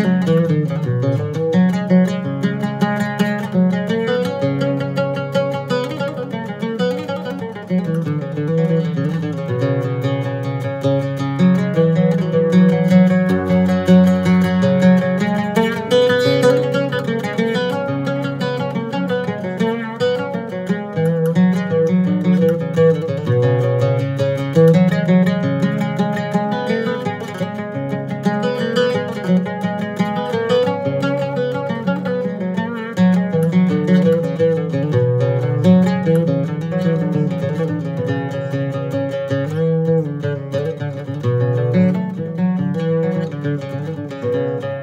Música Música